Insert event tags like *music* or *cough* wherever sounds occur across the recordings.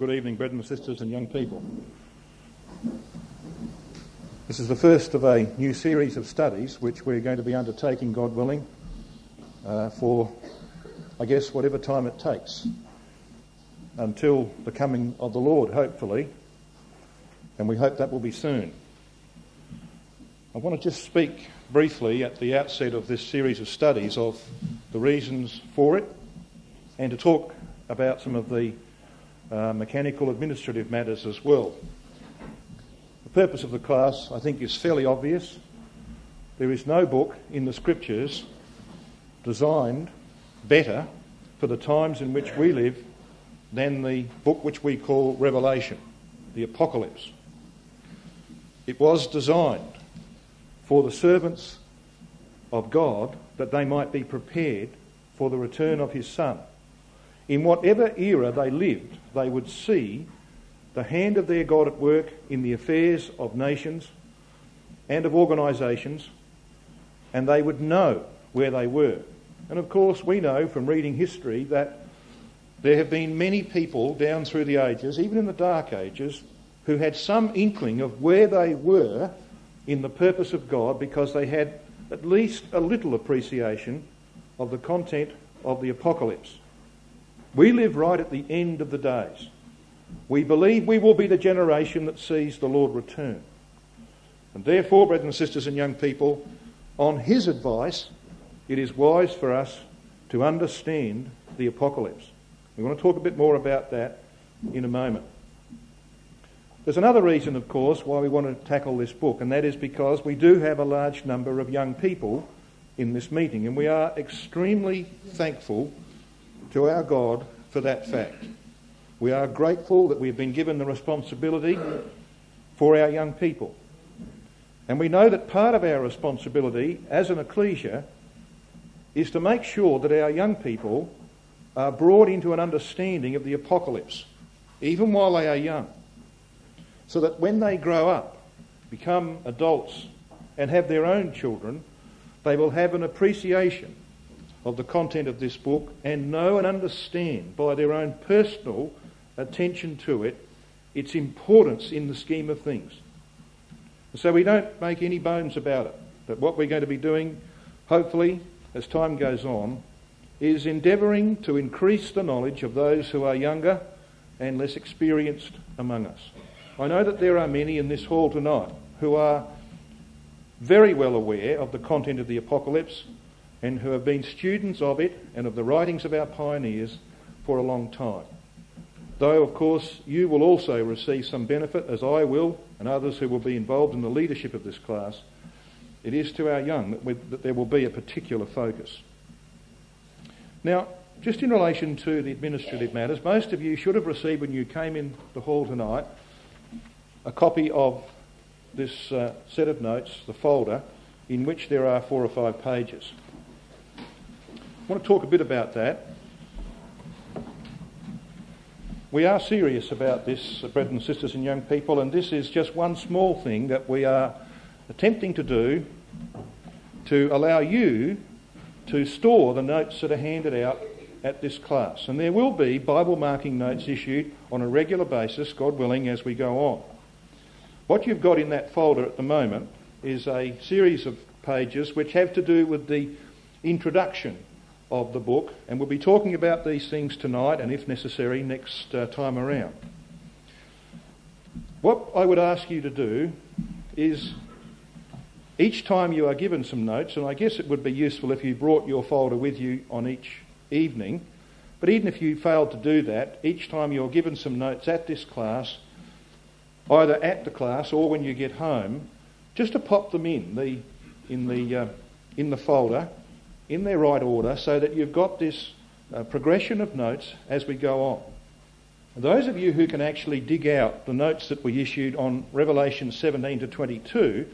Good evening, brethren and sisters and young people. This is the first of a new series of studies which we're going to be undertaking, God willing, uh, for, I guess, whatever time it takes until the coming of the Lord, hopefully, and we hope that will be soon. I want to just speak briefly at the outset of this series of studies of the reasons for it and to talk about some of the uh, mechanical administrative matters as well. The purpose of the class, I think, is fairly obvious. There is no book in the scriptures designed better for the times in which we live than the book which we call Revelation, the Apocalypse. It was designed for the servants of God that they might be prepared for the return of His Son. In whatever era they lived, they would see the hand of their God at work in the affairs of nations and of organisations, and they would know where they were. And of course, we know from reading history that there have been many people down through the ages, even in the Dark Ages, who had some inkling of where they were in the purpose of God because they had at least a little appreciation of the content of the apocalypse. We live right at the end of the days. We believe we will be the generation that sees the Lord return. And therefore, brothers and sisters and young people, on his advice, it is wise for us to understand the apocalypse. We want to talk a bit more about that in a moment. There's another reason, of course, why we want to tackle this book, and that is because we do have a large number of young people in this meeting, and we are extremely thankful to our God for that fact. We are grateful that we've been given the responsibility for our young people. And we know that part of our responsibility as an ecclesia is to make sure that our young people are brought into an understanding of the apocalypse, even while they are young so that when they grow up, become adults, and have their own children, they will have an appreciation of the content of this book and know and understand by their own personal attention to it its importance in the scheme of things. So we don't make any bones about it. That what we're going to be doing, hopefully, as time goes on, is endeavouring to increase the knowledge of those who are younger and less experienced among us. I know that there are many in this hall tonight who are very well aware of the content of the apocalypse and who have been students of it and of the writings of our pioneers for a long time. Though, of course, you will also receive some benefit, as I will, and others who will be involved in the leadership of this class, it is to our young that, that there will be a particular focus. Now, just in relation to the administrative matters, most of you should have received when you came in the hall tonight a copy of this uh, set of notes, the folder, in which there are four or five pages. Want to talk a bit about that. We are serious about this, uh, brothers and sisters and young people, and this is just one small thing that we are attempting to do to allow you to store the notes that are handed out at this class. And there will be Bible marking notes issued on a regular basis, God willing, as we go on. What you've got in that folder at the moment is a series of pages which have to do with the introduction of the book, and we'll be talking about these things tonight and, if necessary, next uh, time around. What I would ask you to do is each time you are given some notes, and I guess it would be useful if you brought your folder with you on each evening, but even if you failed to do that, each time you're given some notes at this class, either at the class or when you get home, just to pop them in the, in the, uh, in the folder in their right order so that you've got this uh, progression of notes as we go on. Those of you who can actually dig out the notes that we issued on Revelation 17 to 22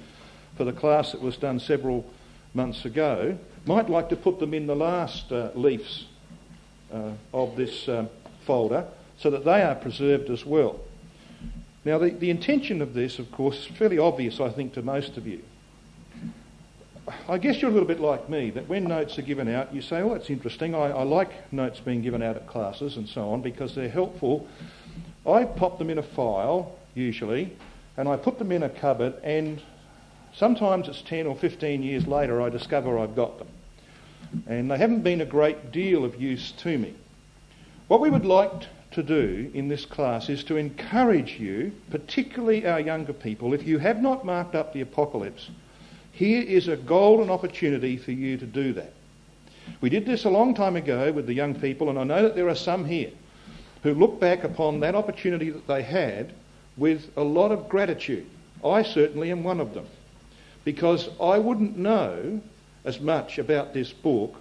for the class that was done several months ago might like to put them in the last uh, leaves uh, of this uh, folder so that they are preserved as well. Now, the, the intention of this, of course, is fairly obvious, I think, to most of you. I guess you're a little bit like me, that when notes are given out, you say, oh, that's interesting. I, I like notes being given out at classes and so on because they're helpful. I pop them in a file, usually, and I put them in a cupboard, and sometimes it's 10 or 15 years later I discover I've got them. And they haven't been a great deal of use to me. What we would like to do in this class is to encourage you, particularly our younger people, if you have not marked up the apocalypse, here is a golden opportunity for you to do that. We did this a long time ago with the young people, and I know that there are some here who look back upon that opportunity that they had with a lot of gratitude. I certainly am one of them. Because I wouldn't know as much about this book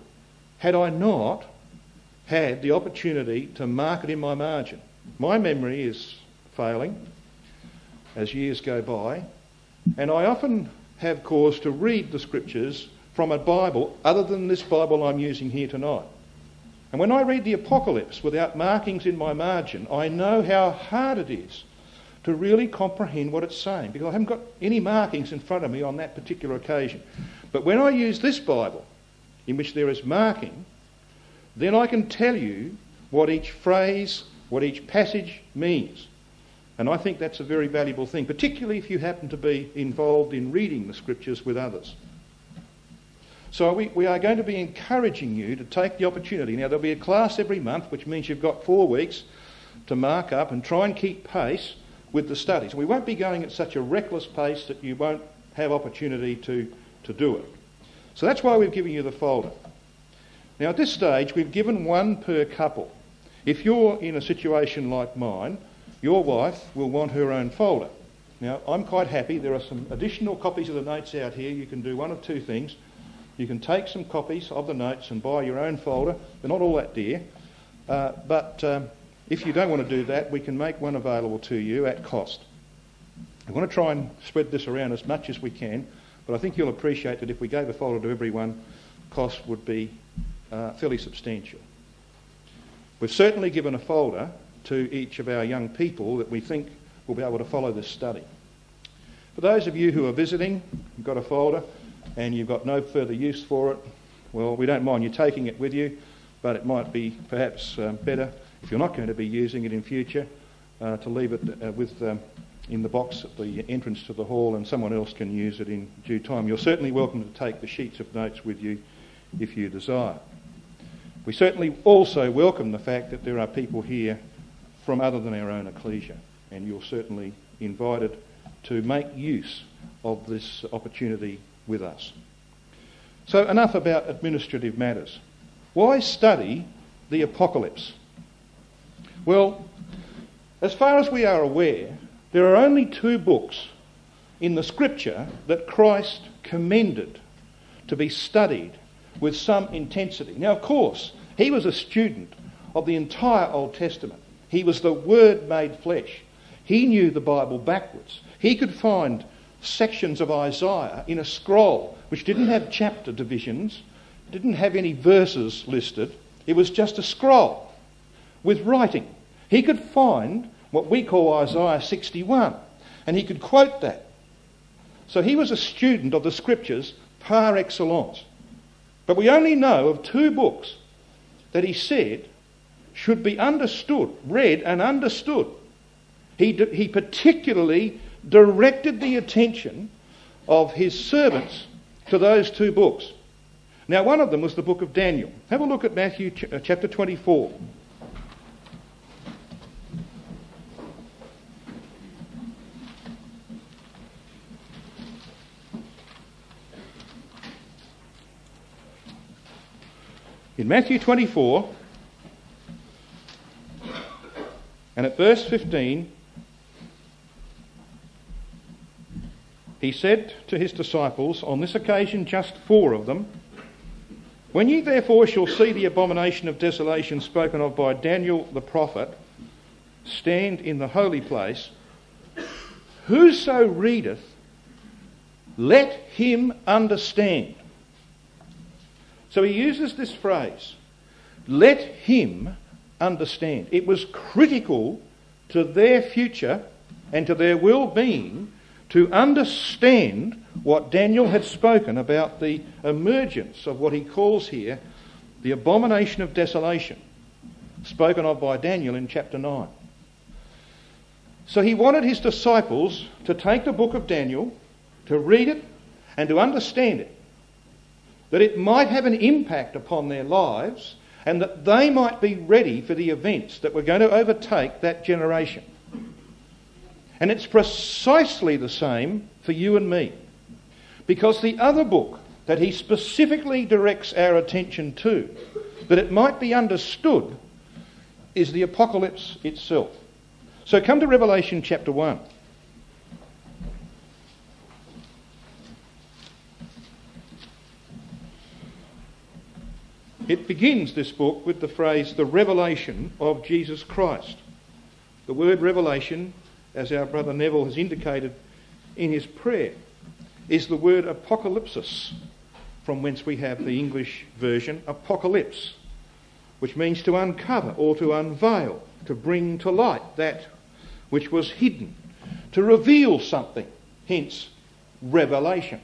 had I not had the opportunity to mark it in my margin. My memory is failing as years go by, and I often have cause to read the scriptures from a Bible other than this Bible I'm using here tonight. And when I read the Apocalypse without markings in my margin, I know how hard it is to really comprehend what it's saying because I haven't got any markings in front of me on that particular occasion. But when I use this Bible, in which there is marking, then I can tell you what each phrase, what each passage means. And I think that's a very valuable thing, particularly if you happen to be involved in reading the scriptures with others. So we, we are going to be encouraging you to take the opportunity. Now, there'll be a class every month, which means you've got four weeks to mark up and try and keep pace with the studies. We won't be going at such a reckless pace that you won't have opportunity to, to do it. So that's why we've given you the folder. Now, at this stage, we've given one per couple. If you're in a situation like mine, your wife will want her own folder. Now, I'm quite happy. There are some additional copies of the notes out here. You can do one of two things. You can take some copies of the notes and buy your own folder. They're not all that dear. Uh, but um, if you don't want to do that, we can make one available to you at cost. We want to try and spread this around as much as we can, but I think you'll appreciate that if we gave a folder to everyone, cost would be uh, fairly substantial. We've certainly given a folder to each of our young people that we think will be able to follow this study. For those of you who are visiting, you've got a folder and you've got no further use for it, well, we don't mind you taking it with you, but it might be perhaps um, better if you're not going to be using it in future uh, to leave it uh, with um, in the box at the entrance to the hall and someone else can use it in due time. You're certainly welcome to take the sheets of notes with you if you desire. We certainly also welcome the fact that there are people here from other than our own ecclesia, and you're certainly invited to make use of this opportunity with us. So, enough about administrative matters. Why study the apocalypse? Well, as far as we are aware, there are only two books in the scripture that Christ commended to be studied with some intensity. Now, of course, he was a student of the entire Old Testament. He was the Word made flesh. He knew the Bible backwards. He could find sections of Isaiah in a scroll which didn't have chapter divisions, didn't have any verses listed. It was just a scroll with writing. He could find what we call Isaiah 61 and he could quote that. So he was a student of the scriptures par excellence. But we only know of two books that he said should be understood, read and understood. He, he particularly directed the attention of his servants to those two books. Now, one of them was the book of Daniel. Have a look at Matthew ch- uh, chapter 24. In Matthew 24, and at verse 15, he said to his disciples, on this occasion just four of them, When ye therefore shall see the abomination of desolation spoken of by Daniel the prophet stand in the holy place, whoso readeth, let him understand. So he uses this phrase, let him understand. It was critical to their future and to their well being to understand what Daniel had spoken about the emergence of what he calls here the abomination of desolation, spoken of by Daniel in chapter 9. So he wanted his disciples to take the book of Daniel, to read it, and to understand it, that it might have an impact upon their lives, and that they might be ready for the events that were going to overtake that generation. And it's precisely the same for you and me. Because the other book that he specifically directs our attention to, that it might be understood, is the Apocalypse itself. So come to Revelation chapter 1. It begins this book with the phrase, the revelation of Jesus Christ. The word revelation, as our brother Neville has indicated in his prayer, is the word apocalypsis, from whence we have the English version apocalypse, which means to uncover or to unveil, to bring to light that which was hidden, to reveal something, hence revelation.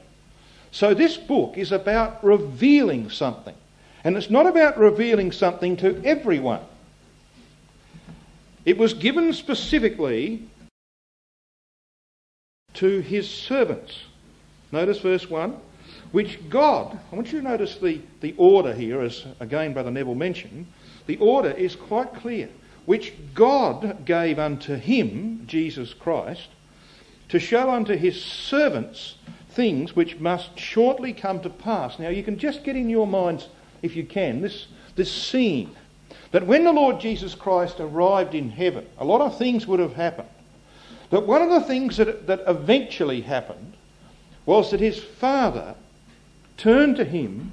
So this book is about revealing something. And it's not about revealing something to everyone. It was given specifically to his servants. Notice verse 1 which God, I want you to notice the, the order here, as again Brother Neville mentioned, the order is quite clear. Which God gave unto him, Jesus Christ, to show unto his servants things which must shortly come to pass. Now you can just get in your minds, if you can, this, this scene. That when the Lord Jesus Christ arrived in heaven, a lot of things would have happened. That one of the things that, that eventually happened was that his father turned to him,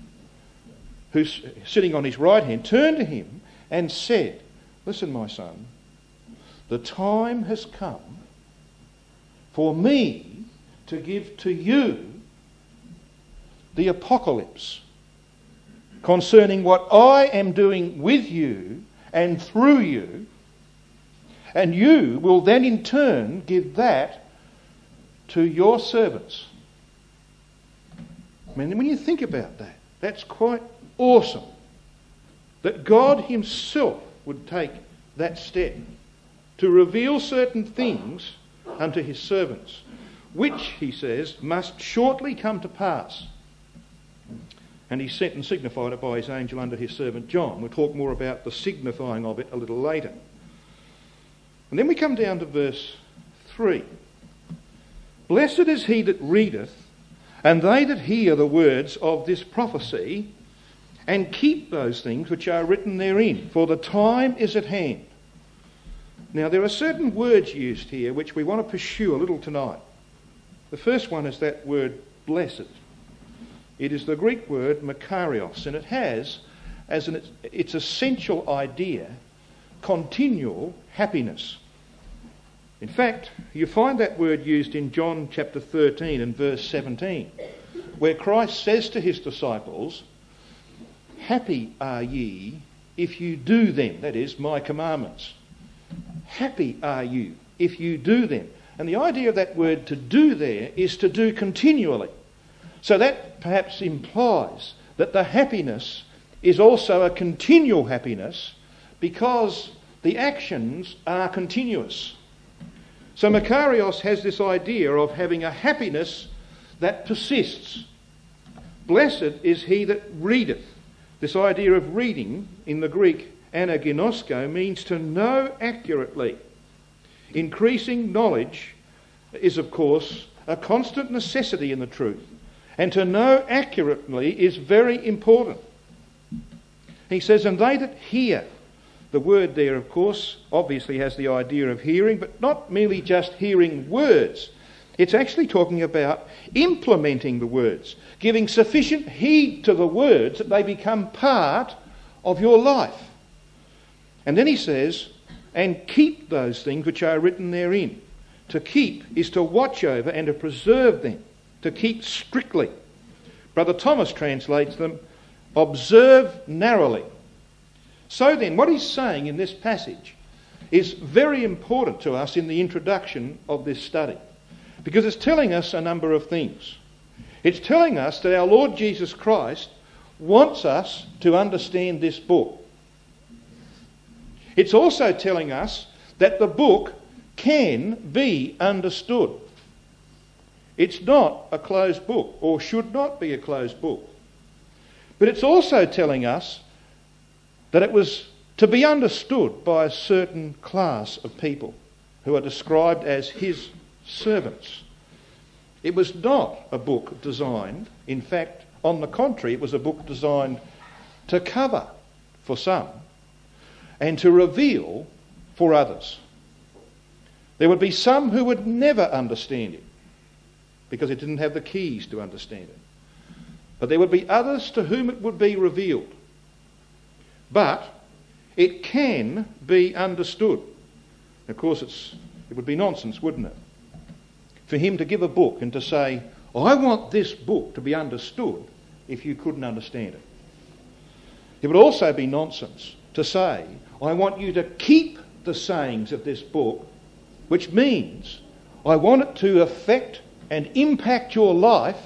who's sitting on his right hand, turned to him and said, Listen, my son, the time has come for me to give to you the apocalypse concerning what I am doing with you and through you, and you will then in turn give that to your servants. I mean, when you think about that, that's quite awesome. That God Himself would take that step to reveal certain things unto His servants, which, He says, must shortly come to pass. And He sent and signified it by His angel unto His servant John. We'll talk more about the signifying of it a little later. And then we come down to verse 3. Blessed is he that readeth and they that hear the words of this prophecy and keep those things which are written therein, for the time is at hand. Now, there are certain words used here which we want to pursue a little tonight. The first one is that word blessed. It is the Greek word makarios, and it has as an, its essential idea continual happiness. In fact, you find that word used in John chapter 13 and verse 17, where Christ says to his disciples, Happy are ye if you do them, that is, my commandments. Happy are you if you do them. And the idea of that word to do there is to do continually. So that perhaps implies that the happiness is also a continual happiness because the actions are continuous. So Makarios has this idea of having a happiness that persists. Blessed is he that readeth. This idea of reading in the Greek, anaginosko, means to know accurately. Increasing knowledge is, of course, a constant necessity in the truth. And to know accurately is very important. He says, And they that hear the word there, of course, obviously has the idea of hearing, but not merely just hearing words. It's actually talking about implementing the words, giving sufficient heed to the words that they become part of your life. And then he says, and keep those things which are written therein. To keep is to watch over and to preserve them, to keep strictly. Brother Thomas translates them, observe narrowly. So then, what he's saying in this passage is very important to us in the introduction of this study because it's telling us a number of things. It's telling us that our Lord Jesus Christ wants us to understand this book. It's also telling us that the book can be understood. It's not a closed book, or should not be a closed book. But it's also telling us that it was to be understood by a certain class of people who are described as his servants. It was not a book designed, in fact, on the contrary, it was a book designed to cover for some and to reveal for others. There would be some who would never understand it because it didn't have the keys to understand it. But there would be others to whom it would be revealed. But it can be understood. Of course, it's, it would be nonsense, wouldn't it? For him to give a book and to say, I want this book to be understood if you couldn't understand it. It would also be nonsense to say, I want you to keep the sayings of this book, which means I want it to affect and impact your life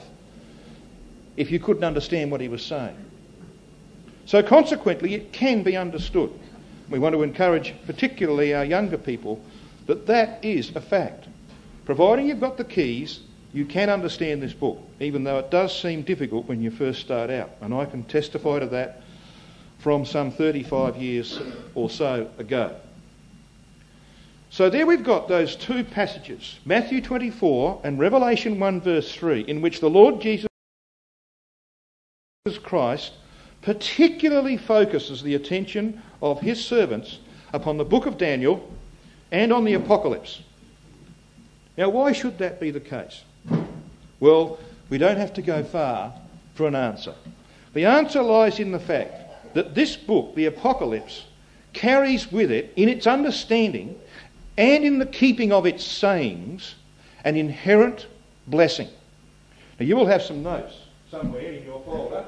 if you couldn't understand what he was saying. So, consequently, it can be understood. We want to encourage, particularly our younger people, that that is a fact. Providing you've got the keys, you can understand this book, even though it does seem difficult when you first start out. And I can testify to that from some 35 years or so ago. So there we've got those two passages, Matthew 24 and Revelation 1, verse 3, in which the Lord Jesus Christ particularly focuses the attention of his servants upon the book of Daniel and on the Apocalypse. Now, why should that be the case? Well, we don't have to go far for an answer. The answer lies in the fact that this book, the Apocalypse, carries with it, in its understanding and in the keeping of its sayings, an inherent blessing. Now, you will have some notes somewhere in your folder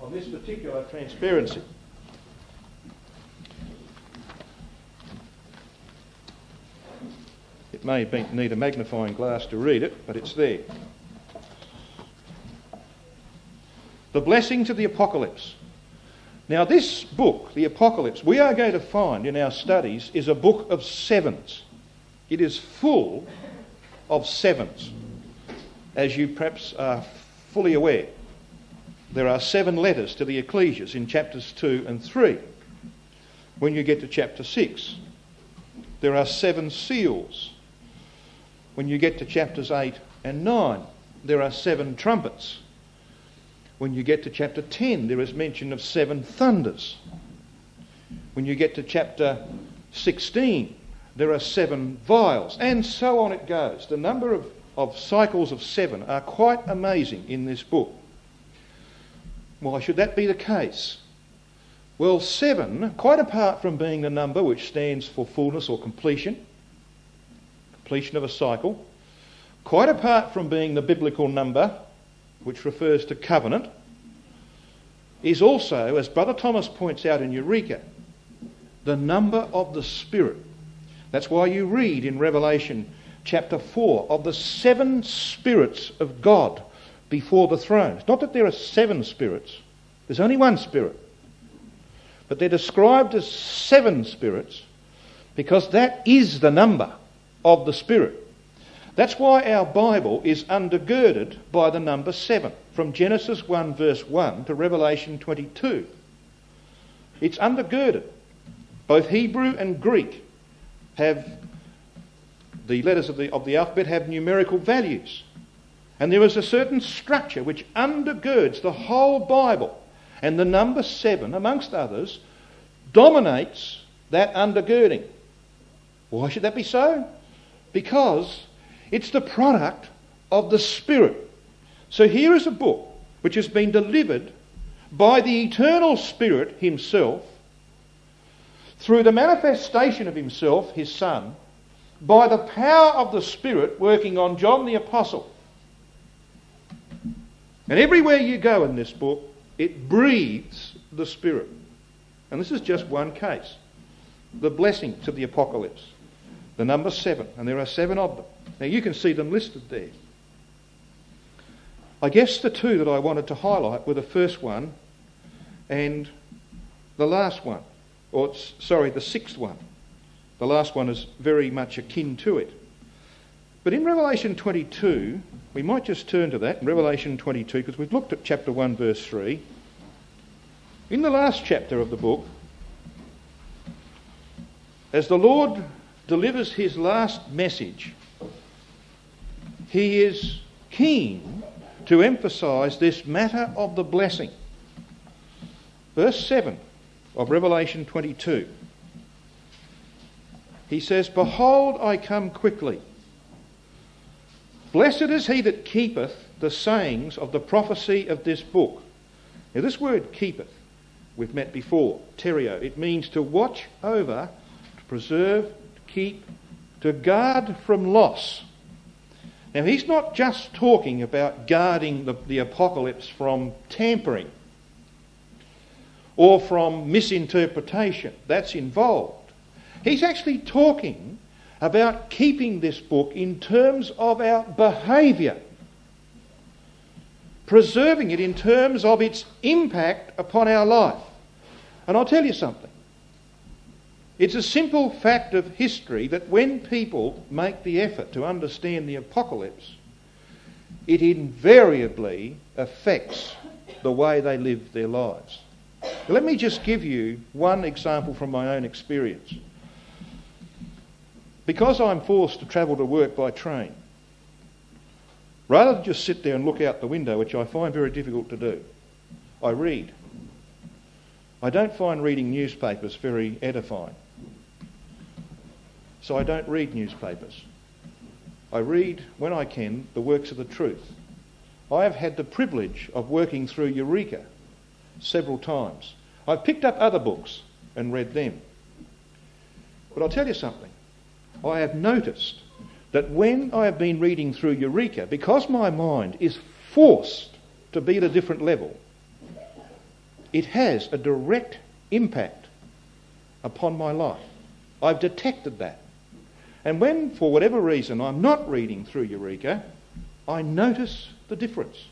on this particular transparency. It may need a magnifying glass to read it, but it's there. The blessings of the Apocalypse. Now, this book, the Apocalypse, we are going to find in our studies is a book of sevens. It is full of sevens, as you perhaps are fully aware. There are seven letters to the Ecclesias in chapters 2 and 3. When you get to chapter 6, there are seven seals. When you get to chapters 8 and 9, there are seven trumpets. When you get to chapter 10, there is mention of seven thunders. When you get to chapter 16, there are seven vials, and so on it goes. The number of, of cycles of seven are quite amazing in this book. Why should that be the case? Well, seven, quite apart from being the number which stands for fullness or completion, completion of a cycle, quite apart from being the biblical number which refers to covenant, is also, as Brother Thomas points out in Eureka, the number of the Spirit. That's why you read in Revelation chapter 4 of the seven spirits of God before the throne. It's not that there are seven spirits, there's only one spirit. But they're described as seven spirits because that is the number of the Spirit. That's why our Bible is undergirded by the number seven, from Genesis 1, verse 1 to Revelation 22. It's undergirded. Both Hebrew and Greek have the letters of the, of the alphabet have numerical values. And there is a certain structure which undergirds the whole Bible. And the number seven, amongst others, dominates that undergirding. Why should that be so? Because it's the product of the Spirit. So here is a book which has been delivered by the eternal Spirit Himself through the manifestation of Himself, His Son, by the power of the Spirit working on John the Apostle and everywhere you go in this book, it breathes the Spirit. And this is just one case. the blessing to the apocalypse. The number seven, and there are seven of them. Now you can see them listed there. I guess the two that I wanted to highlight were the first one and the last one, or sorry, the sixth one. The last one is very much akin to it. But in Revelation 22, we might just turn to that in Revelation 22 because we've looked at chapter 1, verse 3. In the last chapter of the book, as the Lord delivers his last message, he is keen to emphasize this matter of the blessing. Verse 7 of Revelation 22. He says, Behold, I come quickly. Blessed is he that keepeth the sayings of the prophecy of this book. Now, this word keepeth, we've met before, tereo, it means to watch over, to preserve, keep, to guard from loss. Now, he's not just talking about guarding the, the apocalypse from tampering or from misinterpretation. That's involved. He's actually talking about keeping this book in terms of our behaviour, preserving it in terms of its impact upon our life. And I'll tell you something. It's a simple fact of history that when people make the effort to understand the apocalypse, it invariably affects the way they live their lives. Let me just give you one example from my own experience. Because I'm forced to travel to work by train, rather than just sit there and look out the window, which I find very difficult to do, I read. I don't find reading newspapers very edifying. So I don't read newspapers. I read, when I can, the works of the truth. I have had the privilege of working through Eureka several times. I've picked up other books and read them. But I'll tell you something. I have noticed that when I have been reading through Eureka, because my mind is forced to be at a different level, it has a direct impact upon my life. I've detected that. And when, for whatever reason, I'm not reading through Eureka, I notice the difference.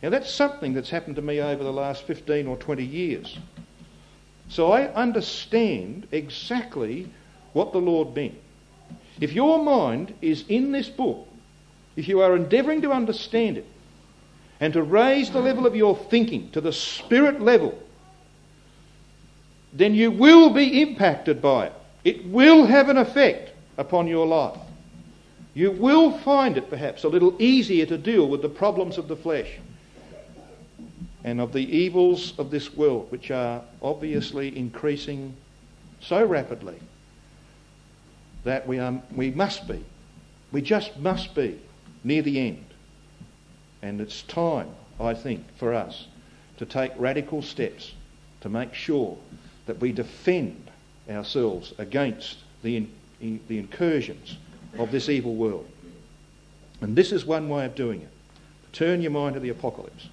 Now, that's something that's happened to me over the last 15 or 20 years. So I understand exactly what the Lord meant. If your mind is in this book, if you are endeavouring to understand it, and to raise the level of your thinking to the spirit level, then you will be impacted by it. It will have an effect upon your life. You will find it perhaps a little easier to deal with the problems of the flesh and of the evils of this world, which are obviously increasing so rapidly that we, are, we must be, we just must be near the end. And it's time, I think, for us to take radical steps to make sure that we defend ourselves against the, the incursions of this evil world. And this is one way of doing it. Turn your mind to the apocalypse.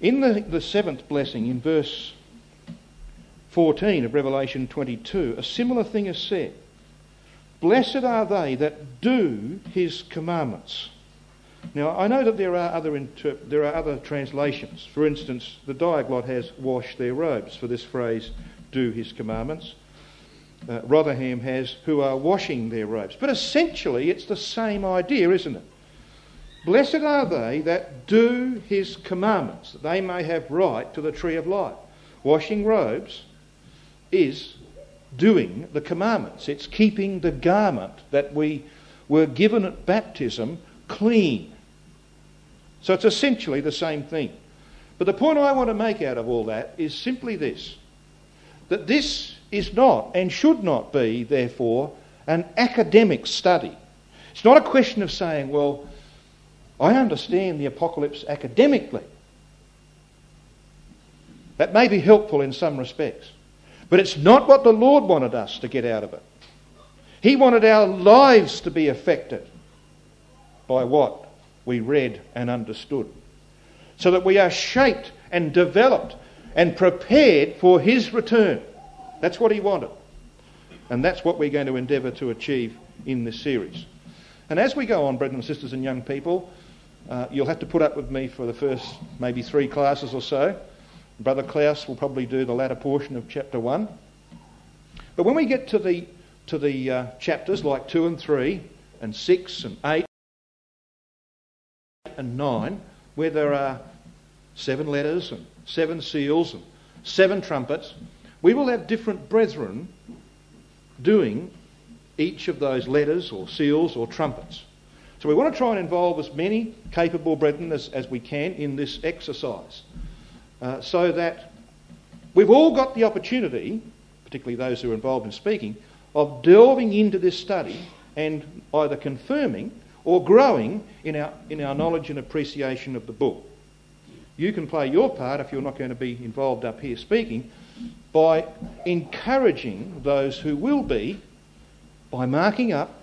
In the, the seventh blessing, in verse 14 of Revelation 22, a similar thing is said. Blessed are they that do his commandments. Now, I know that there are other, inter- there are other translations. For instance, the Diaglott has wash their robes for this phrase, do his commandments. Uh, Rotherham has who are washing their robes. But essentially, it's the same idea, isn't it? Blessed are they that do his commandments, that they may have right to the tree of life. Washing robes is doing the commandments, it's keeping the garment that we were given at baptism clean. So it's essentially the same thing. But the point I want to make out of all that is simply this that this is not and should not be, therefore, an academic study. It's not a question of saying, well, I understand the apocalypse academically. That may be helpful in some respects. But it's not what the Lord wanted us to get out of it. He wanted our lives to be affected by what we read and understood. So that we are shaped and developed and prepared for His return. That's what he wanted. And that's what we're going to endeavour to achieve in this series. And as we go on, brethren and sisters and young people, uh, you'll have to put up with me for the first maybe three classes or so. Brother Klaus will probably do the latter portion of chapter 1. But when we get to the, to the uh, chapters like 2 and 3 and 6 and 8 and 9, where there are seven letters and seven seals and seven trumpets, we will have different brethren doing each of those letters or seals or trumpets. So we want to try and involve as many capable brethren as, as we can in this exercise uh, so that we've all got the opportunity, particularly those who are involved in speaking, of delving into this study and either confirming or growing in our, in our knowledge and appreciation of the book. You can play your part if you're not going to be involved up here speaking by encouraging those who will be by marking up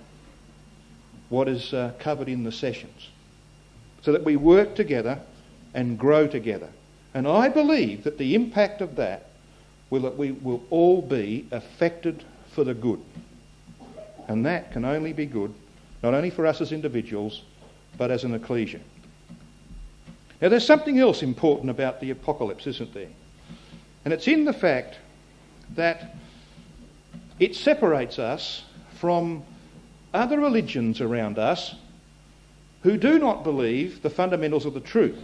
what is uh, covered in the sessions so that we work together and grow together. And I believe that the impact of that will that we will all be affected for the good. And that can only be good, not only for us as individuals, but as an ecclesia. Now, there's something else important about the apocalypse, isn't there? And it's in the fact that it separates us from other religions around us who do not believe the fundamentals of the truth.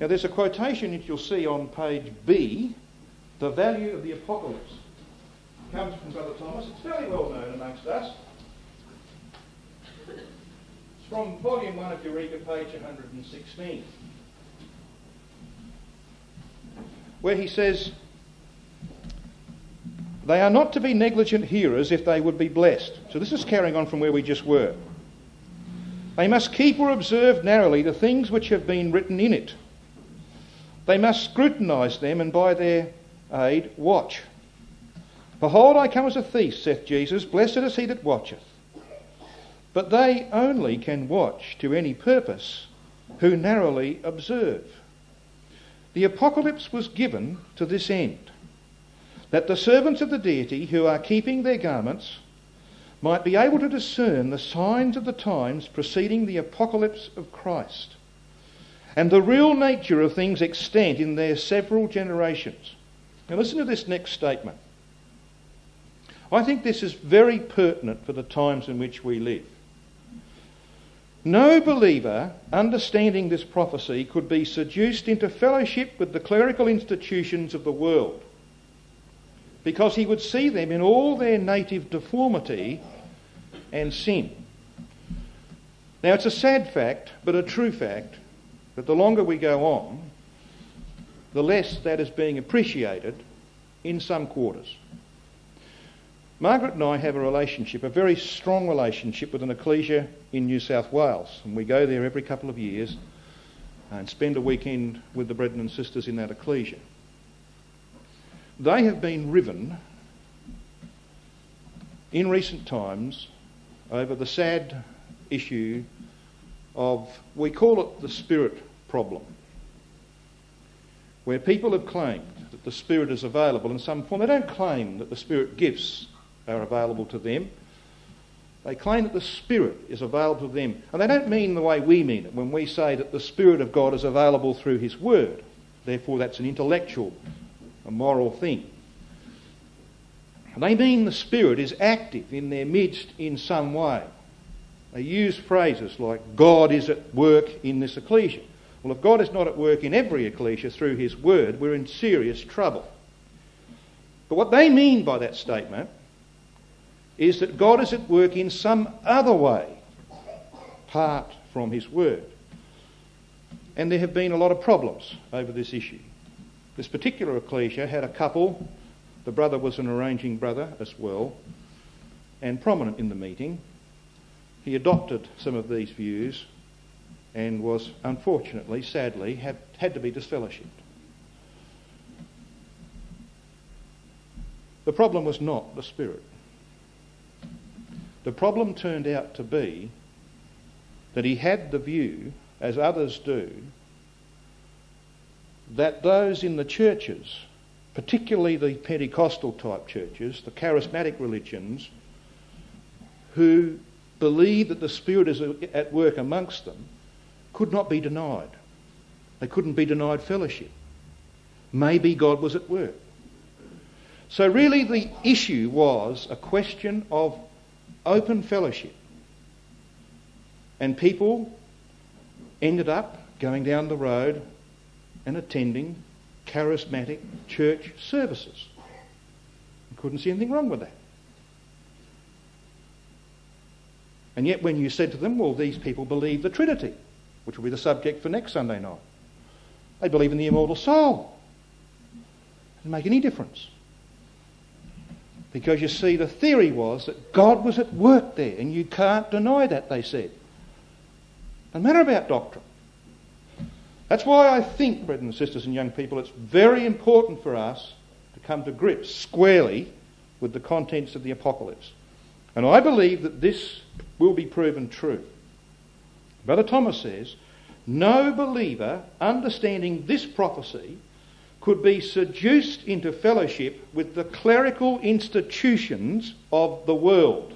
Now, there's a quotation that you'll see on page B the value of the apocalypse. It comes from Brother Thomas. It's fairly well known amongst us. It's from volume 1 of Eureka, page 116, where he says, they are not to be negligent hearers if they would be blessed. So this is carrying on from where we just were. They must keep or observe narrowly the things which have been written in it. They must scrutinise them and by their aid watch. Behold, I come as a thief, saith Jesus. Blessed is he that watcheth. But they only can watch to any purpose who narrowly observe. The apocalypse was given to this end that the servants of the deity who are keeping their garments might be able to discern the signs of the times preceding the apocalypse of Christ and the real nature of things extant in their several generations. Now, listen to this next statement. I think this is very pertinent for the times in which we live. No believer understanding this prophecy could be seduced into fellowship with the clerical institutions of the world because he would see them in all their native deformity and sin. Now, it's a sad fact, but a true fact, that the longer we go on, the less that is being appreciated in some quarters. Margaret and I have a relationship, a very strong relationship with an ecclesia in New South Wales, and we go there every couple of years and spend a weekend with the brethren and sisters in that ecclesia. They have been riven in recent times over the sad issue of, we call it the spirit problem, where people have claimed that the spirit is available in some form. They don't claim that the spirit gifts are available to them. They claim that the Spirit is available to them. And they don't mean the way we mean it when we say that the Spirit of God is available through His Word. Therefore, that's an intellectual a moral thing. They mean the Spirit is active in their midst in some way. They use phrases like, God is at work in this ecclesia. Well, if God is not at work in every ecclesia through His Word, we're in serious trouble. But what they mean by that statement is that God is at work in some other way, apart from His Word. And there have been a lot of problems over this issue. This particular ecclesia had a couple, the brother was an arranging brother as well, and prominent in the meeting. He adopted some of these views and was unfortunately, sadly, had, had to be disfellowshipped. The problem was not the Spirit. The problem turned out to be that he had the view, as others do, that those in the churches, particularly the Pentecostal type churches, the charismatic religions, who believe that the Spirit is at work amongst them, could not be denied. They couldn't be denied fellowship. Maybe God was at work. So, really, the issue was a question of open fellowship. And people ended up going down the road and attending charismatic church services. I couldn't see anything wrong with that. And yet, when you said to them, well, these people believe the Trinity, which will be the subject for next Sunday night, they believe in the immortal soul. It doesn't make any difference. Because you see, the theory was that God was at work there, and you can't deny that, they said. No matter about doctrine. That's why I think, brothers and sisters and young people, it's very important for us to come to grips squarely with the contents of the apocalypse. And I believe that this will be proven true. Brother Thomas says, no believer understanding this prophecy could be seduced into fellowship with the clerical institutions of the world,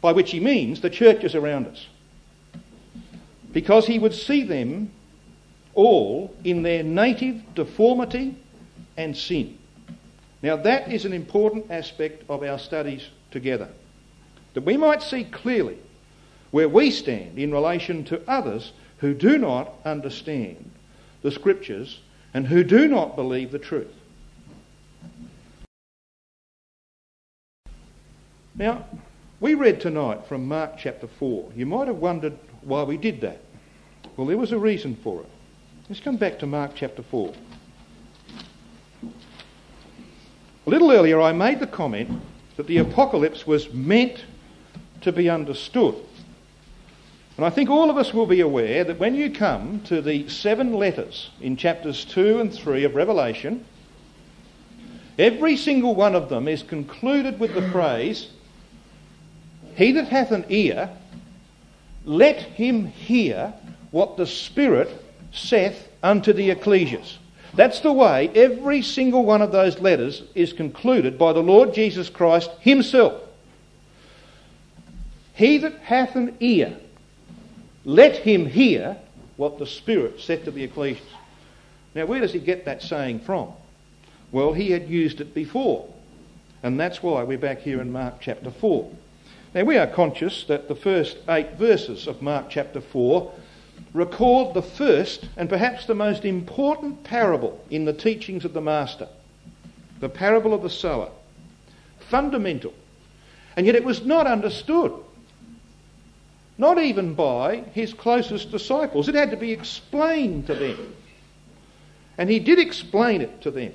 by which he means the churches around us, because he would see them all in their native deformity and sin. Now, that is an important aspect of our studies together, that we might see clearly where we stand in relation to others who do not understand the scriptures and who do not believe the truth. Now, we read tonight from Mark chapter 4. You might have wondered why we did that. Well, there was a reason for it. Let's come back to Mark chapter 4. A little earlier, I made the comment that the apocalypse was meant to be understood. And I think all of us will be aware that when you come to the seven letters in chapters 2 and 3 of Revelation, every single one of them is concluded with the phrase, He that hath an ear, let him hear what the Spirit saith unto the ecclesias. That's the way every single one of those letters is concluded by the Lord Jesus Christ Himself. He that hath an ear, let him hear what the Spirit said to the ecclesias. Now, where does he get that saying from? Well, he had used it before. And that's why we're back here in Mark chapter 4. Now, we are conscious that the first eight verses of Mark chapter 4 record the first and perhaps the most important parable in the teachings of the Master the parable of the sower. Fundamental. And yet it was not understood not even by his closest disciples. It had to be explained to them. And he did explain it to them.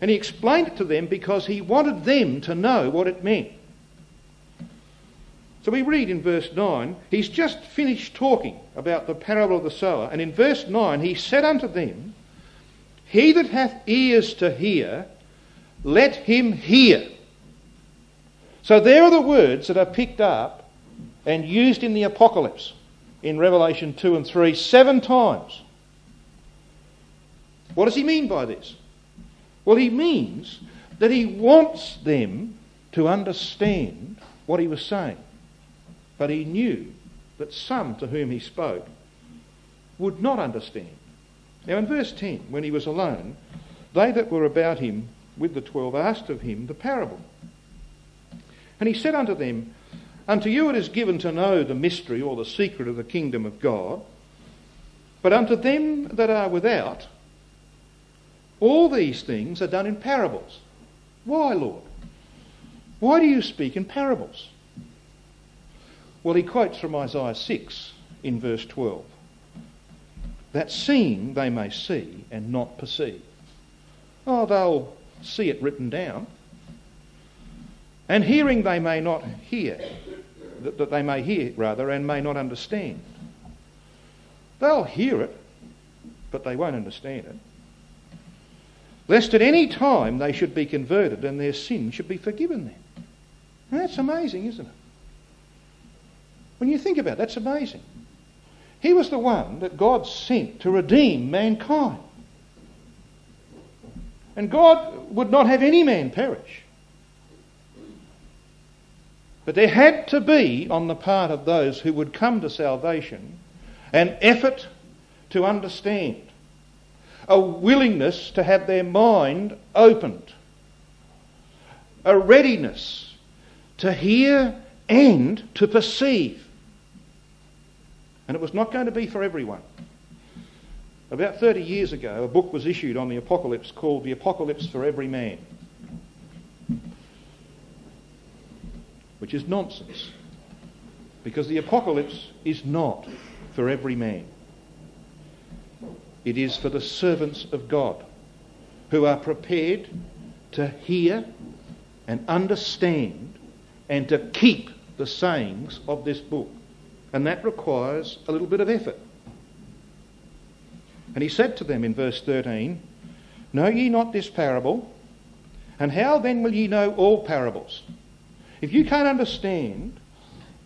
And he explained it to them because he wanted them to know what it meant. So we read in verse 9, he's just finished talking about the parable of the sower, and in verse 9 he said unto them, He that hath ears to hear, let him hear. So there are the words that are picked up and used in the Apocalypse in Revelation 2 and 3 seven times. What does he mean by this? Well, he means that he wants them to understand what he was saying. But he knew that some to whom he spoke would not understand. Now, in verse 10, when he was alone, they that were about him with the twelve asked of him the parable. And he said unto them, Unto you it is given to know the mystery or the secret of the kingdom of God, but unto them that are without, all these things are done in parables. Why, Lord? Why do you speak in parables? Well, he quotes from Isaiah 6 in verse 12 that seeing they may see and not perceive. Oh, they'll see it written down. And hearing they may not hear that, that they may hear, rather, and may not understand. They'll hear it, but they won't understand it. Lest at any time they should be converted and their sin should be forgiven them. And that's amazing, isn't it? When you think about it, that's amazing. He was the one that God sent to redeem mankind. And God would not have any man perish. But there had to be, on the part of those who would come to salvation, an effort to understand, a willingness to have their mind opened, a readiness to hear and to perceive. And it was not going to be for everyone. About 30 years ago, a book was issued on the apocalypse called The Apocalypse for Every Man, which is nonsense because the apocalypse is not for every man. It is for the servants of God who are prepared to hear and understand and to keep the sayings of this book. And that requires a little bit of effort. And he said to them in verse 13, Know ye not this parable? And how then will ye know all parables? If you can't understand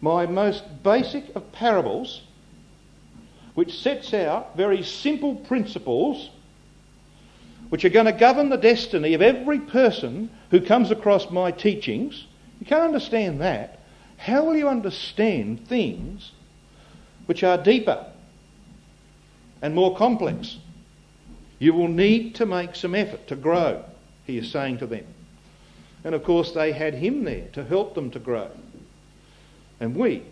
my most basic of parables, which sets out very simple principles which are going to govern the destiny of every person who comes across my teachings, you can't understand that. How will you understand things which are deeper and more complex. You will need to make some effort to grow, he is saying to them. And of course, they had him there to help them to grow. And we,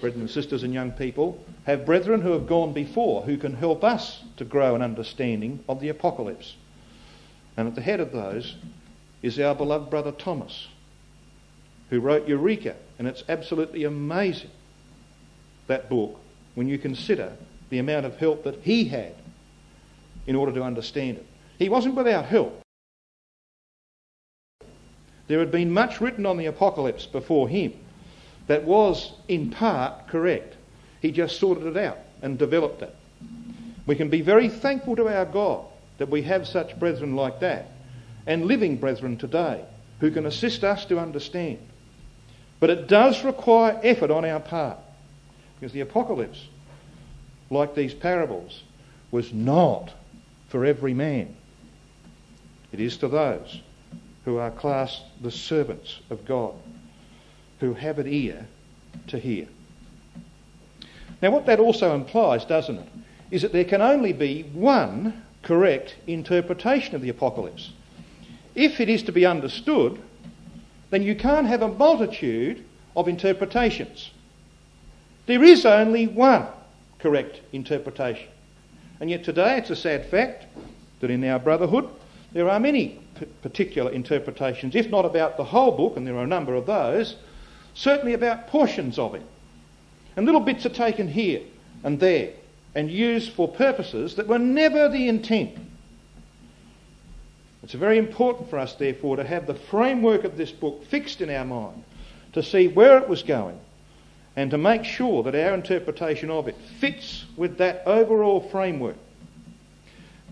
brethren and sisters and young people, have brethren who have gone before who can help us to grow an understanding of the apocalypse. And at the head of those is our beloved brother Thomas, who wrote Eureka. And it's absolutely amazing, that book, when you consider the amount of help that he had in order to understand it. He wasn't without help. There had been much written on the apocalypse before him that was, in part, correct. He just sorted it out and developed it. We can be very thankful to our God that we have such brethren like that and living brethren today who can assist us to understand. But it does require effort on our part because the apocalypse like these parables, was not for every man. It is to those who are classed the servants of God, who have an ear to hear. Now, what that also implies, doesn't it, is that there can only be one correct interpretation of the apocalypse. If it is to be understood, then you can't have a multitude of interpretations. There is only one correct interpretation. And yet today it's a sad fact that in our brotherhood there are many particular interpretations, if not about the whole book, and there are a number of those, certainly about portions of it. And little bits are taken here and there and used for purposes that were never the intent. It's very important for us, therefore, to have the framework of this book fixed in our mind, to see where it was going, and to make sure that our interpretation of it fits with that overall framework.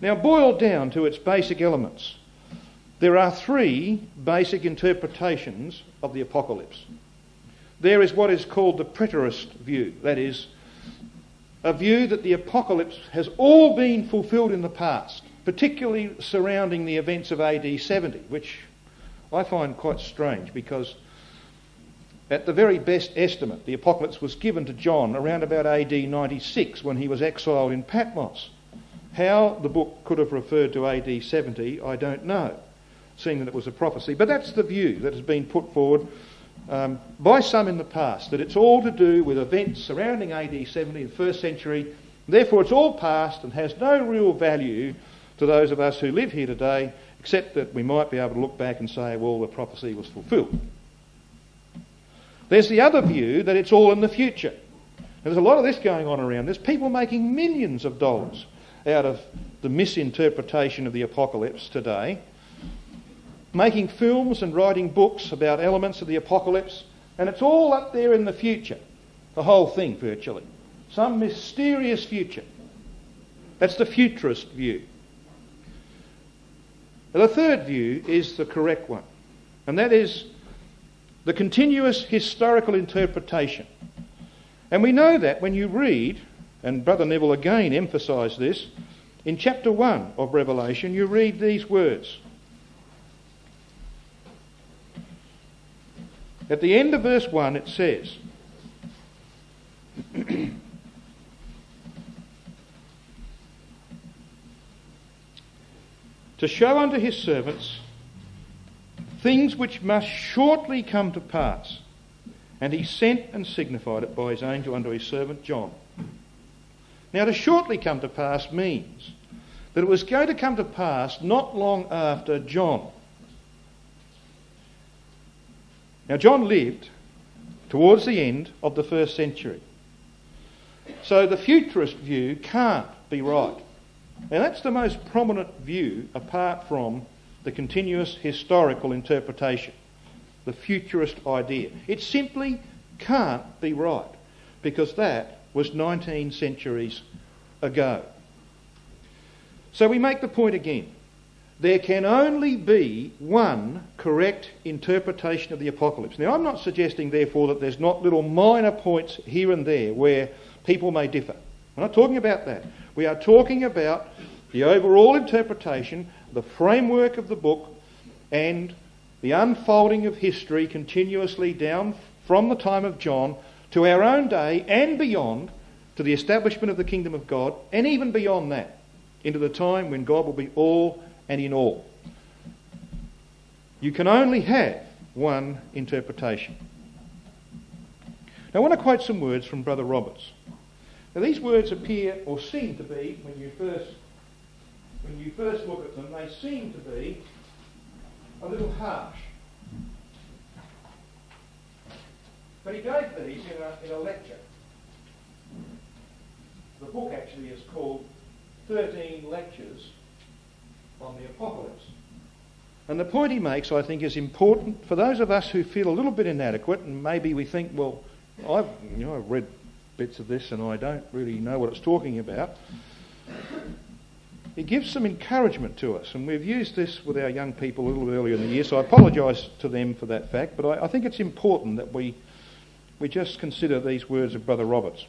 Now, boiled down to its basic elements, there are three basic interpretations of the apocalypse. There is what is called the preterist view, that is, a view that the apocalypse has all been fulfilled in the past, particularly surrounding the events of AD 70, which I find quite strange because at the very best estimate, the apocalypse was given to John around about AD 96 when he was exiled in Patmos. How the book could have referred to AD 70, I don't know, seeing that it was a prophecy. But that's the view that has been put forward um, by some in the past, that it's all to do with events surrounding AD 70 in the first century. Therefore, it's all past and has no real value to those of us who live here today, except that we might be able to look back and say, well, the prophecy was fulfilled. There's the other view that it's all in the future. There's a lot of this going on around. There's people making millions of dollars out of the misinterpretation of the apocalypse today, making films and writing books about elements of the apocalypse, and it's all up there in the future. The whole thing, virtually. Some mysterious future. That's the futurist view. the third view is the correct one, and that is the continuous historical interpretation. And we know that when you read, and Brother Neville again emphasised this. In chapter 1 of Revelation, you read these words. At the end of verse 1, it says, To show unto his servants things which must shortly come to pass. And he sent and signified it by his angel unto his servant John now, to shortly come to pass means that it was going to come to pass not long after John. Now, John lived towards the end of the first century. So the futurist view can't be right. Now, that's the most prominent view apart from the continuous historical interpretation, the futurist idea. It simply can't be right because that was 19 centuries ago. So we make the point again. There can only be one correct interpretation of the apocalypse. Now, I'm not suggesting, therefore, that there's not little minor points here and there where people may differ. We're not talking about that. We are talking about the overall interpretation, the framework of the book, and the unfolding of history continuously down from the time of John to our own day and beyond to the establishment of the kingdom of God, and even beyond that, into the time when God will be all and in all. You can only have one interpretation. Now, I want to quote some words from Brother Roberts. Now, these words appear or seem to be, when you first when you first look at them, they seem to be a little harsh. But he gave these in a, in a lecture. The book actually is called 13 Lectures on the Apocalypse. And the point he makes, I think, is important for those of us who feel a little bit inadequate and maybe we think, well, I've, you know, I've read bits of this and I don't really know what it's talking about. It gives some encouragement to us, and we've used this with our young people a little bit earlier in the year, so I apologise to them for that fact, but I, I think it's important that we, we just consider these words of Brother Roberts.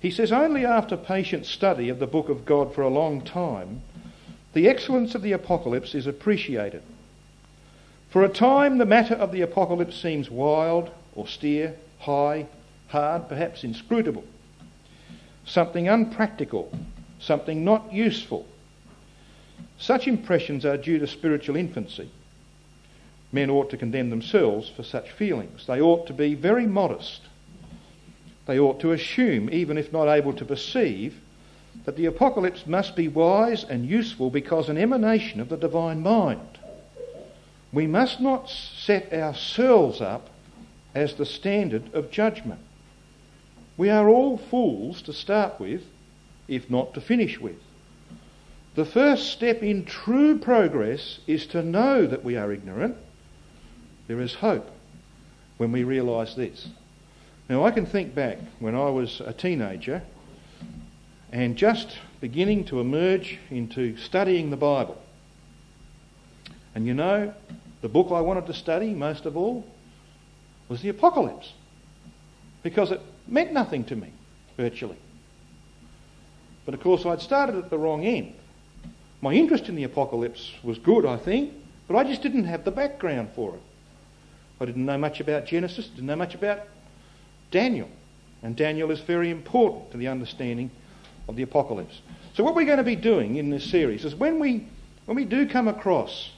He says, Only after patient study of the book of God for a long time, the excellence of the apocalypse is appreciated. For a time, the matter of the apocalypse seems wild, austere, high, hard, perhaps inscrutable, something unpractical, something not useful. Such impressions are due to spiritual infancy. Men ought to condemn themselves for such feelings. They ought to be very modest. They ought to assume, even if not able to perceive, that the apocalypse must be wise and useful because an emanation of the divine mind. We must not set ourselves up as the standard of judgment. We are all fools to start with, if not to finish with. The first step in true progress is to know that we are ignorant. There is hope when we realise this. Now, I can think back when I was a teenager and just beginning to emerge into studying the Bible. And you know, the book I wanted to study most of all was the Apocalypse because it meant nothing to me, virtually. But of course, I'd started at the wrong end. My interest in the apocalypse was good, I think, but I just didn't have the background for it. I didn't know much about Genesis, didn't know much about Daniel. And Daniel is very important to the understanding of the apocalypse. So, what we're going to be doing in this series is when we, when we do come across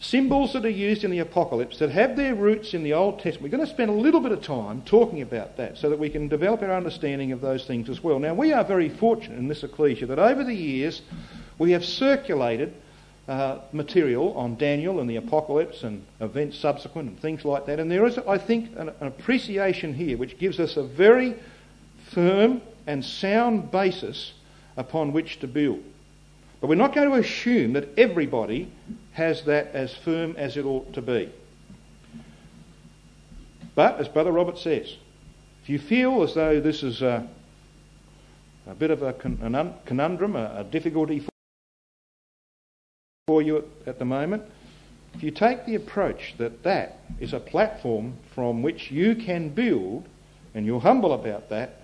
symbols that are used in the apocalypse that have their roots in the Old Testament. We're going to spend a little bit of time talking about that so that we can develop our understanding of those things as well. Now, we are very fortunate in this ecclesia that over the years we have circulated uh, material on Daniel and the apocalypse and events subsequent and things like that. And there is, I think, an, an appreciation here which gives us a very firm and sound basis upon which to build. But we're not going to assume that everybody has that as firm as it ought to be. But, as Brother Robert says, if you feel as though this is a, a bit of a conundrum, a, a difficulty for you at, at the moment, if you take the approach that that is a platform from which you can build, and you're humble about that,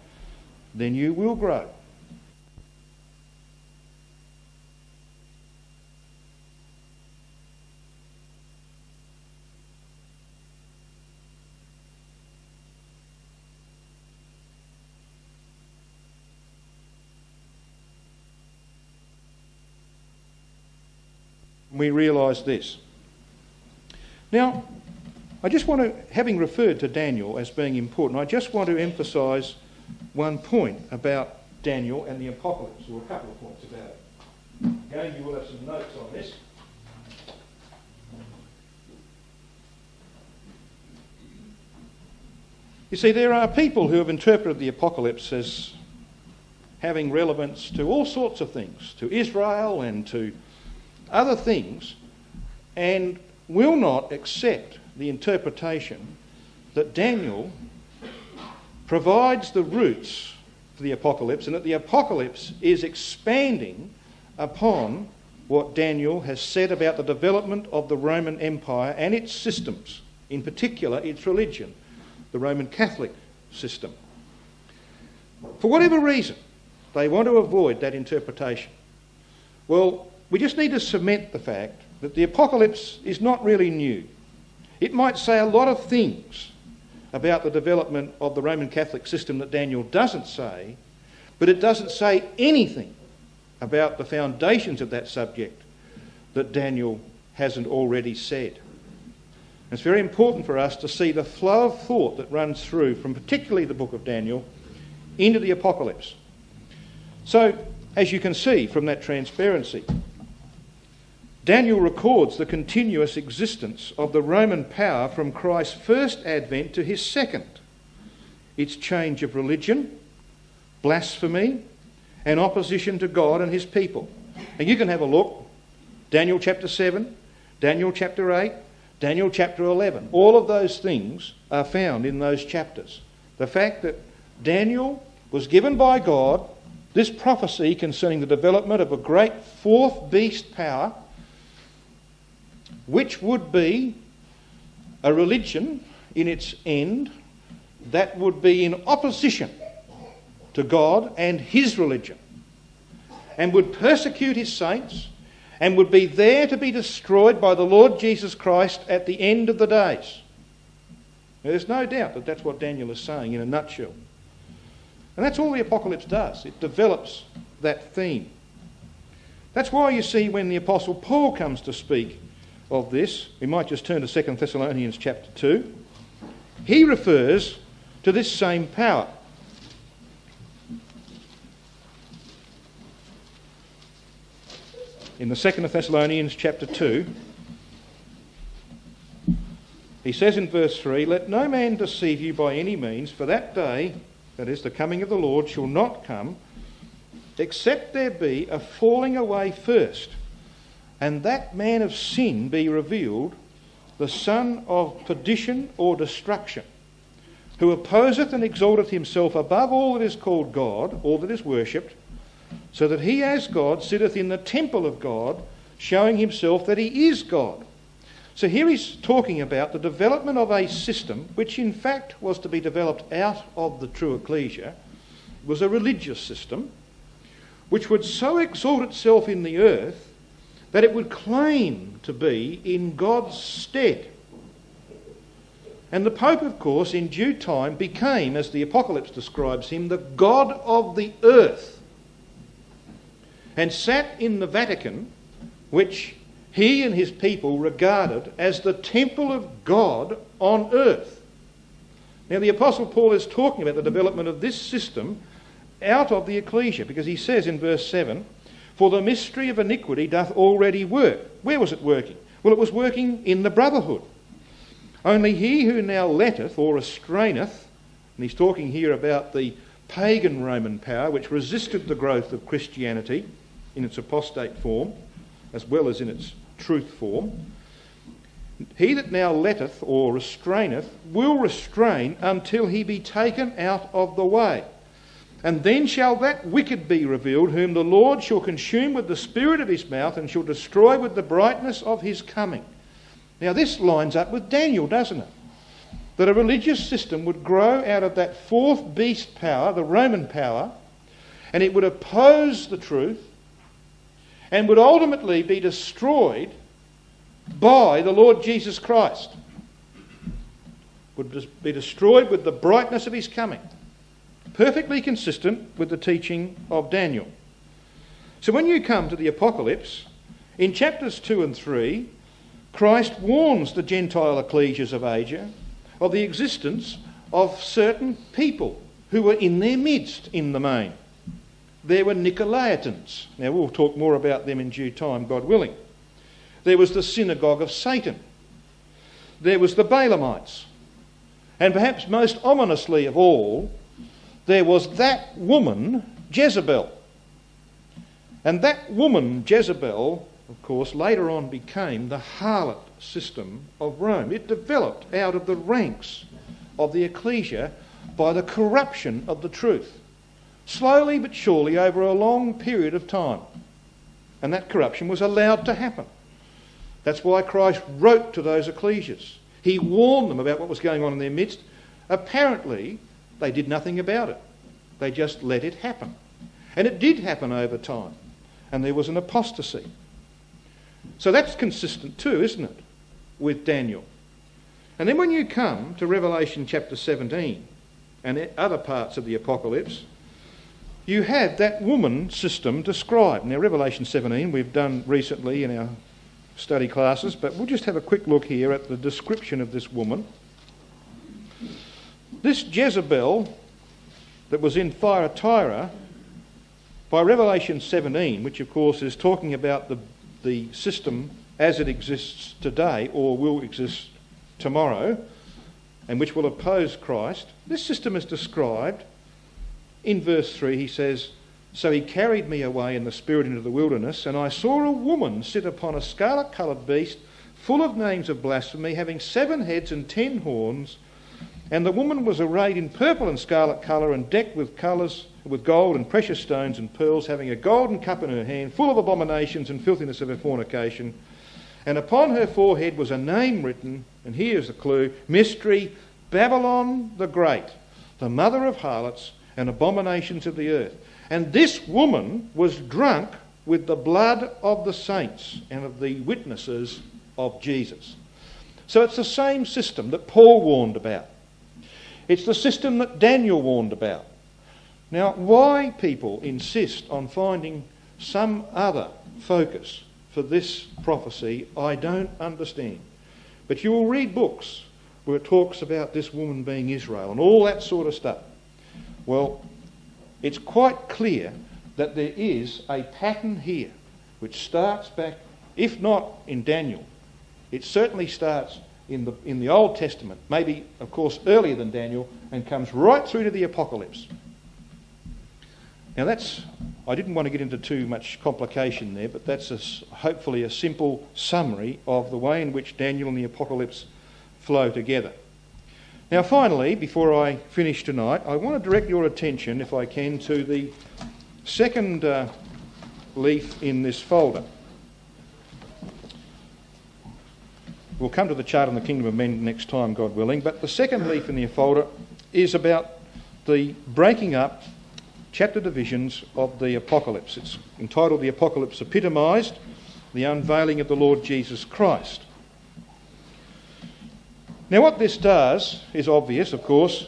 then you will grow. We realise this. Now, I just want to, having referred to Daniel as being important, I just want to emphasise one point about Daniel and the Apocalypse, or a couple of points about it. Again, you will have some notes on this. You see, there are people who have interpreted the Apocalypse as having relevance to all sorts of things, to Israel and to other things, and will not accept the interpretation that Daniel provides the roots for the apocalypse and that the apocalypse is expanding upon what Daniel has said about the development of the Roman Empire and its systems, in particular its religion, the Roman Catholic system. For whatever reason, they want to avoid that interpretation. Well, we just need to cement the fact that the apocalypse is not really new. It might say a lot of things about the development of the Roman Catholic system that Daniel doesn't say, but it doesn't say anything about the foundations of that subject that Daniel hasn't already said. It's very important for us to see the flow of thought that runs through from particularly the book of Daniel into the Apocalypse. So, as you can see from that transparency, Daniel records the continuous existence of the Roman power from Christ's first advent to his second. Its change of religion, blasphemy, and opposition to God and his people. And you can have a look. Daniel chapter 7, Daniel chapter 8, Daniel chapter 11. All of those things are found in those chapters. The fact that Daniel was given by God this prophecy concerning the development of a great fourth beast power which would be a religion in its end that would be in opposition to God and His religion, and would persecute His saints, and would be there to be destroyed by the Lord Jesus Christ at the end of the days. Now, there's no doubt that that's what Daniel is saying in a nutshell. And that's all the apocalypse does, it develops that theme. That's why you see when the Apostle Paul comes to speak of this, we might just turn to 2 Thessalonians chapter 2. He refers to this same power. In the 2 Thessalonians chapter 2, he says in verse 3 Let no man deceive you by any means, for that day, that is, the coming of the Lord, shall not come, except there be a falling away first and that man of sin be revealed, the son of perdition or destruction, who opposeth and exalteth himself above all that is called God, all that is worshipped, so that he as God sitteth in the temple of God, showing himself that he is God. So here he's talking about the development of a system which in fact was to be developed out of the true ecclesia, was a religious system, which would so exalt itself in the earth that it would claim to be in God's stead. And the Pope, of course, in due time became, as the Apocalypse describes him, the God of the earth. And sat in the Vatican, which he and his people regarded as the temple of God on earth. Now, the Apostle Paul is talking about the development of this system out of the ecclesia because he says in verse 7 for the mystery of iniquity doth already work. Where was it working? Well, it was working in the brotherhood. Only he who now letteth or restraineth, and he's talking here about the pagan Roman power which resisted the growth of Christianity in its apostate form as well as in its truth form. He that now letteth or restraineth will restrain until he be taken out of the way. And then shall that wicked be revealed, whom the Lord shall consume with the spirit of his mouth and shall destroy with the brightness of his coming. Now, this lines up with Daniel, doesn't it? That a religious system would grow out of that fourth beast power, the Roman power, and it would oppose the truth and would ultimately be destroyed by the Lord Jesus Christ. Would be destroyed with the brightness of his coming perfectly consistent with the teaching of Daniel. So when you come to the Apocalypse, In chapters 2 and 3, Christ warns the Gentile ecclesias of Asia of the existence of certain people who were in their midst in the main. There were Nicolaitans. Now, we'll talk more about them in due time, God willing. There was the synagogue of Satan. There was the Balaamites. And perhaps most ominously of all, there was that woman, Jezebel. And that woman, Jezebel, of course, later on became the harlot system of Rome. It developed out of the ranks of the ecclesia by the corruption of the truth, slowly but surely over a long period of time. And that corruption was allowed to happen. That's why Christ wrote to those ecclesias. He warned them about what was going on in their midst. Apparently, they did nothing about it, they just let it happen. And it did happen over time, and there was an apostasy. So that's consistent too, isn't it, with Daniel? And then when you come to Revelation chapter 17 and other parts of the apocalypse, you have that woman system described. Now, Revelation 17 we've done recently in our study classes, but we'll just have a quick look here at the description of this woman. This Jezebel that was in Thyatira, by Revelation 17, which of course is talking about the, the system as it exists today or will exist tomorrow, and which will oppose Christ, this system is described in verse 3. He says, so he carried me away in the spirit into the wilderness, and I saw a woman sit upon a scarlet coloured beast, full of names of blasphemy, having seven heads and ten horns. And the woman was arrayed in purple and scarlet colour, and decked with colours, with gold and precious stones and pearls, having a golden cup in her hand, full of abominations and filthiness of her fornication. And upon her forehead was a name written, and here's the clue Mystery Babylon the Great, the mother of harlots and abominations of the earth. And this woman was drunk with the blood of the saints and of the witnesses of Jesus. So it's the same system that Paul warned about. It's the system that Daniel warned about. Now, why people insist on finding some other focus for this prophecy, I don't understand. But you will read books where it talks about this woman being Israel and all that sort of stuff. Well, it's quite clear that there is a pattern here which starts back, if not in Daniel, it certainly starts in the, in the Old Testament, maybe, of course, earlier than Daniel, and comes right through to the Apocalypse. Now, that's, I didn't want to get into too much complication there, but that's a, hopefully a simple summary of the way in which Daniel and the Apocalypse flow together. Now, finally, before I finish tonight, I want to direct your attention, if I can, to the second uh, leaf in this folder. We'll come to the chart on the kingdom of men next time, God willing, but the second leaf in the folder is about the breaking up chapter divisions of the apocalypse. It's entitled The Apocalypse Epitomised, the unveiling of the Lord Jesus Christ. Now, what this does is obvious, of course,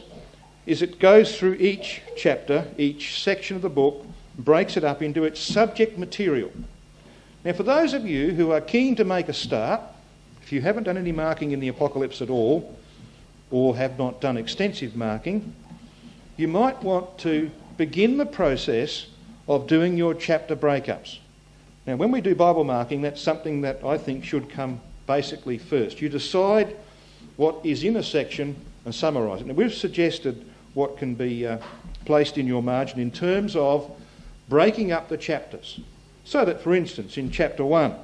is it goes through each chapter, each section of the book, breaks it up into its subject material. Now, for those of you who are keen to make a start, you haven't done any marking in the Apocalypse at all, or have not done extensive marking, you might want to begin the process of doing your chapter breakups. Now, when we do Bible marking, that's something that I think should come basically first. You decide what is in a section and summarise it. Now, we've suggested what can be uh, placed in your margin in terms of breaking up the chapters. So that, for instance, in chapter 1,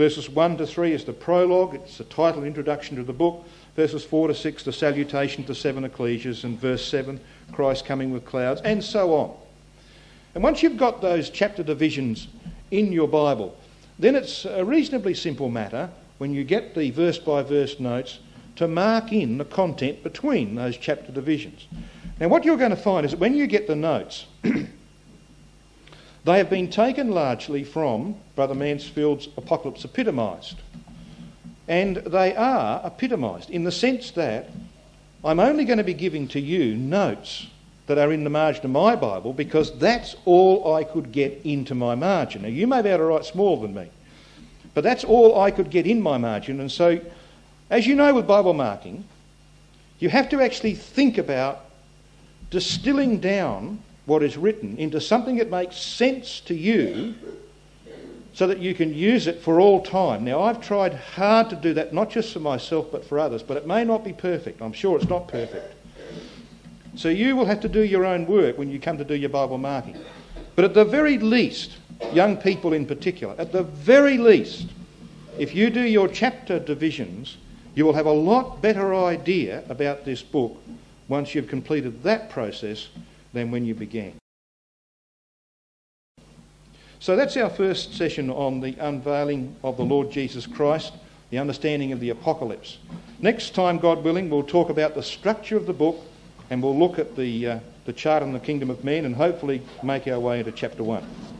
verses 1 to 3 is the prologue, it's the title introduction to the book. Verses 4 to 6, the salutation to seven ecclesias, and verse 7, Christ coming with clouds, and so on. And once you've got those chapter divisions in your Bible, then it's a reasonably simple matter when you get the verse by verse notes to mark in the content between those chapter divisions. Now, what you're going to find is that when you get the notes, *clears throat* they have been taken largely from Brother Mansfield's Apocalypse Epitomised. And they are epitomised in the sense that I'm only going to be giving to you notes that are in the margin of my Bible because that's all I could get into my margin. Now, you may be able to write smaller than me, But that's all I could get in my margin. And so, as you know with Bible marking, you have to actually think about distilling down what is written into something that makes sense to you so that you can use it for all time. Now, I've tried hard to do that, not just for myself, but for others, but it may not be perfect. I'm sure it's not perfect. So you will have to do your own work when you come to do your Bible marking. But at the very least, young people in particular, at the very least, if you do your chapter divisions, you will have a lot better idea about this book once you've completed that process than when you began. So that's our first session on the unveiling of the Lord Jesus Christ, the understanding of the apocalypse. Next time, God willing, we'll talk about the structure of the book and we'll look at the, uh, the chart on the kingdom of men and hopefully make our way into chapter 1.